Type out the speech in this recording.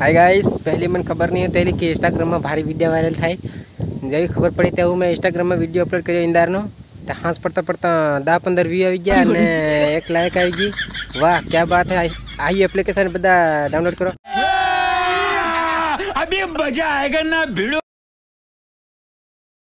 hi guys પહેલી મને ખબર નહીં હતી કે ઇન્સ્ટાગ્રામમાં ભારે વિડીયો વાયરલ થાય જેવી ખબર પડી તેવું મેં ઇન્સ્ટાગ્રામમાં વિડીયો અપલોડ કર્યો ઇન્દારનો તો હાંસ પડતા પડતા દા પંદર વ્યૂ આવી ગયા અને એક લાયક આવી ગઈ વાહ ક્યાં બાત હે આવી એપ્લિકેશન બધા ડાઉનલોડ કરો अभी मज़ा आएगा ना भिड़ो